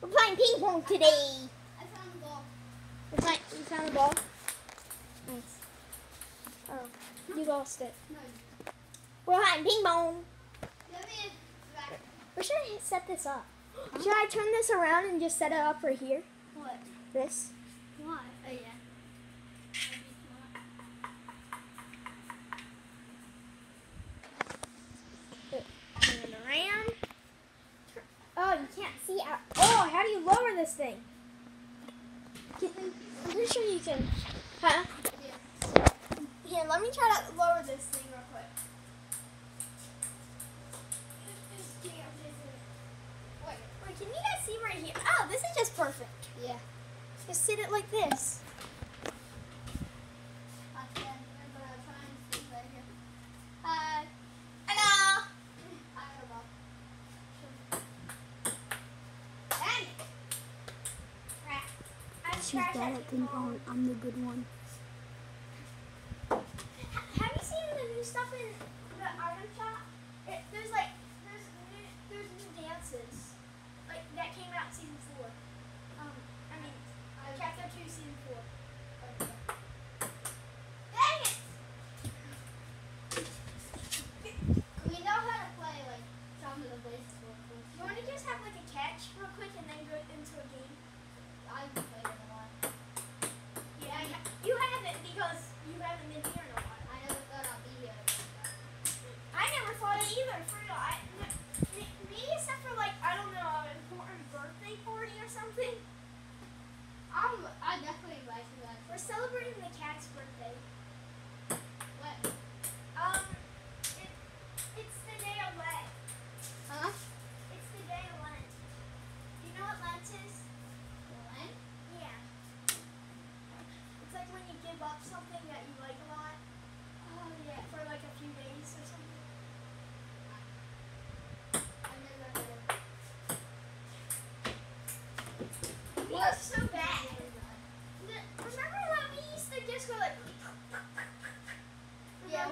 We're playing ping pong today. I found the ball. We're you found the ball? Nice. Oh, you lost it. No. We're playing ping pong. Where should I set this up? Should I turn this around and just set it up right here? What? This? Why? Oh, yeah. this thing. I'm pretty sure you can. Huh? Yeah. Here, let me try to lower this thing real quick. Wait, wait, can you guys see right here? Oh, this is just perfect. Yeah. Just sit it like this. She's bad at ping pong. I'm the good one. Have you seen the new stuff in the item shop? It, there's like there's new, there's new dances like that came out season four. Um, I mean, uh, chapter two, season four. was so bad. Remember when we used to just go like. Yeah.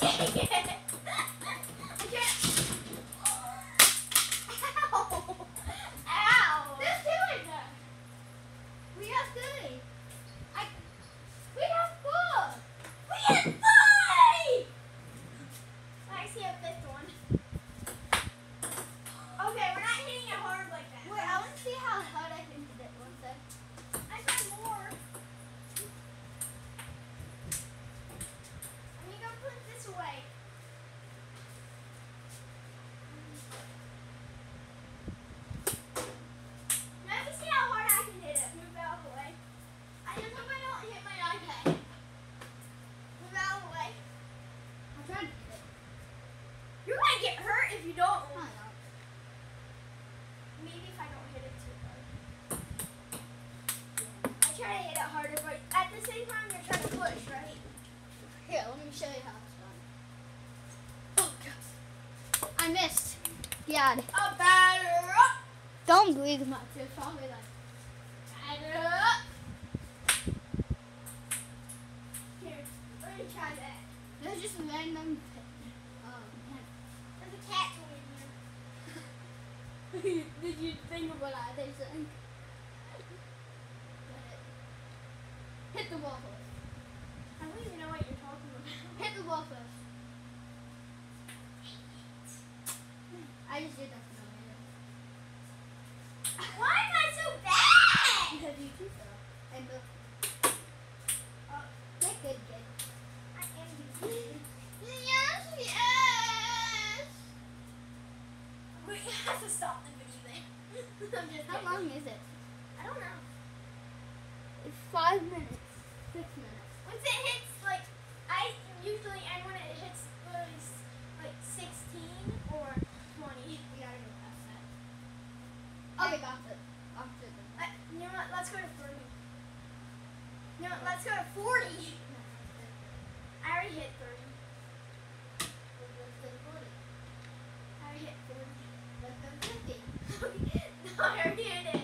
ハハハハ! show you how it's done. Oh, God. I missed. Yeah. A batter up. Don't breathe much. It's probably like, batter up. Um, Did you think about what I think? Hit the waffle. usually, and when it hits like 16 or 20, we gotta go past that. Okay, got it. After uh, you know what? Let's go to 30. No, let's go to 40. I already hit 30. Let's go to forty. I already hit 40. Let's go to 50. no, I already hit it.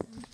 awesome.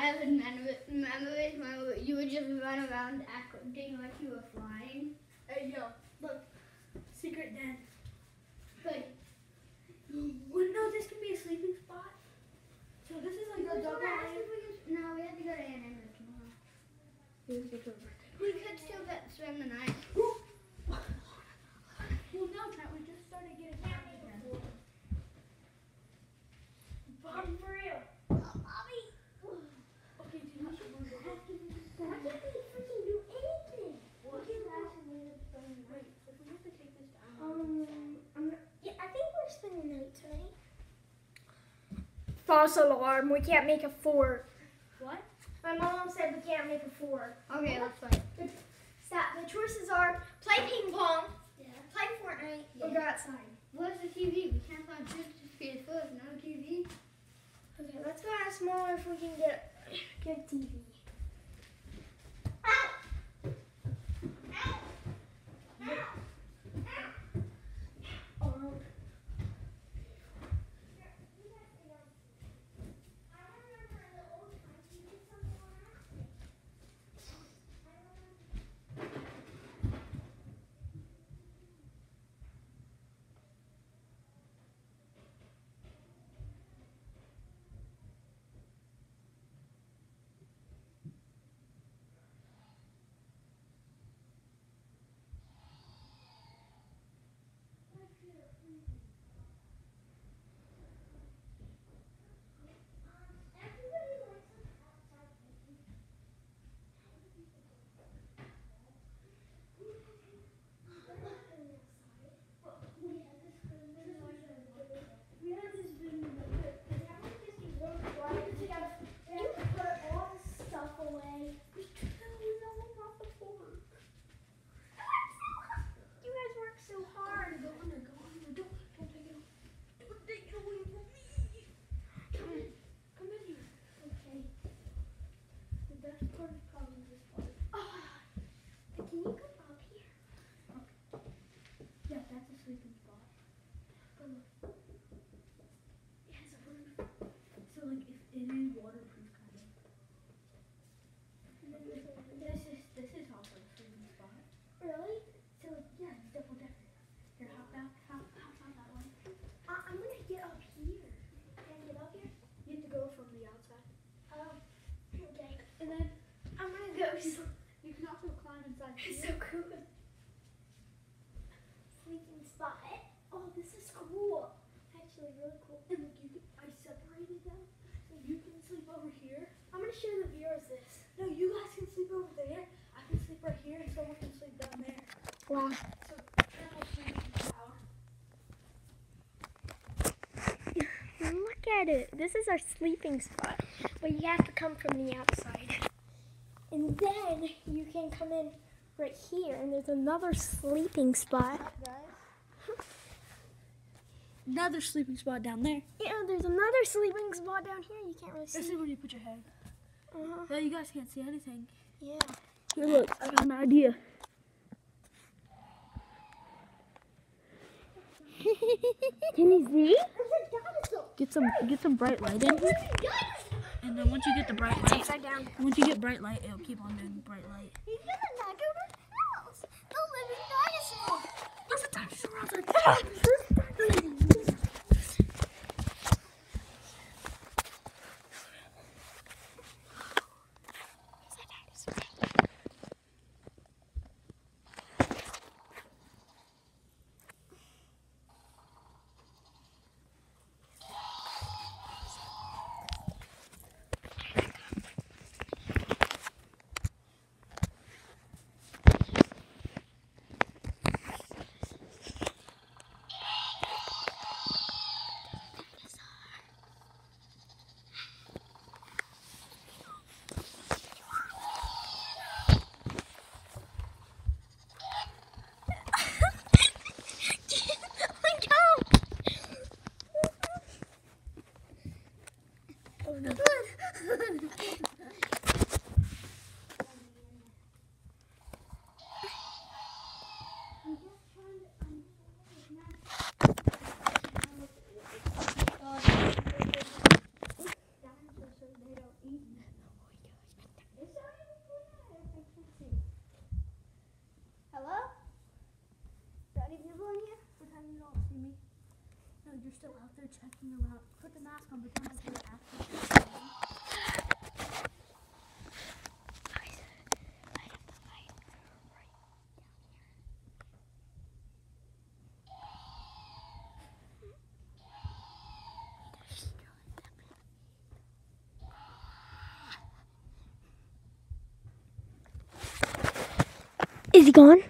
childhood memories when you would just run around acting like you were flying? Uh, hey, yo, look, secret den. Hey, wouldn't know this could be a sleeping spot? So this is like a double could, No, we have to go to Ann Arbor tomorrow. We could still get swim the night. well, no, False alarm. We can't make a four. What? My mom said we can't make a four. Okay, what? that's fine. The, the choices are play ping pong, yeah. play Fortnite, yeah. Oh, or go outside. Where's the TV? We can't find a TV. There's no TV. Okay, let's go ask mom if we can get good TV. this. No, you guys can sleep over there. I can sleep right here, and someone can sleep down there. Wow. So, Look at it. This is our sleeping spot, but you have to come from the outside. And then you can come in right here, and there's another sleeping spot. another sleeping spot down there. Yeah, there's another sleeping spot down here. You can't really see. This is where you put your head. Uh-huh. No, you guys can't see anything. Yeah. Here, look. I got an idea. Can you see? Get some get some bright light in here. And then once you get the bright light, down. once you get bright light, it'll keep on doing bright light. He's gonna knock over the house. The living dinosaur. There's a dinosaur outside. Hello? Is there any people in here? Pretend you don't see me. No, you're still out there checking around. Put the mask on. Pretend like you're active. Is he gone? Is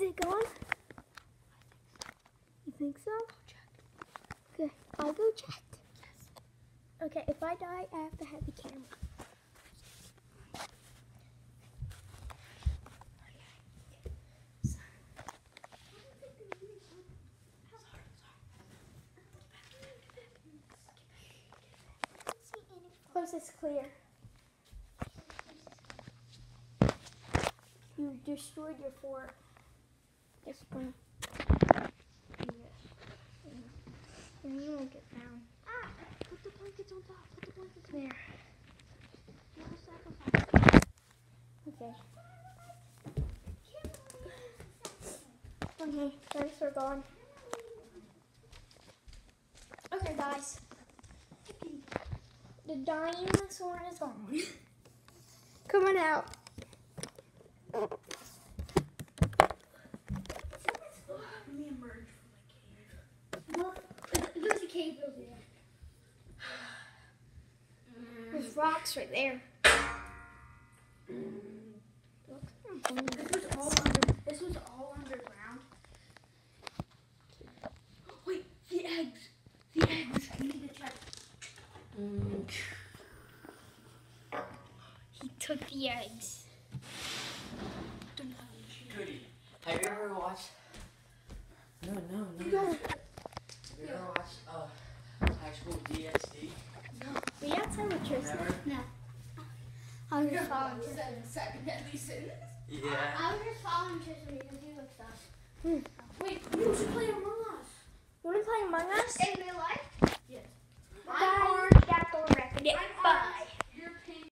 he gone? You think so? Okay, I'll go check. Okay, if I die, I have to have the camera. Close is clear. You destroyed your fort. This one. And you won't get down. Ah! Put the blankets on top. Put the blankets on There. top. Sacrifice. Okay. Okay, dinosaur gone. Okay, guys. The dinosaur is gone. Coming out. Let me emerge from my cave. There's a cave over there. There's rocks right there. This was all under. This was all underground. Wait, the eggs. The eggs. We need to check. He took the eggs. Have you ever watched? No, no, no. you ever watched uh, High School D S D? No. We you outside with Tristan? No. I was just following Tristan. at least in this. Yeah. I was just following Tristan because he looks up. Hmm. Wait, you should play Among Us. You want to play Among Us? In real life? Yes. I'm Guys, orange. That's the. Yeah. I'm.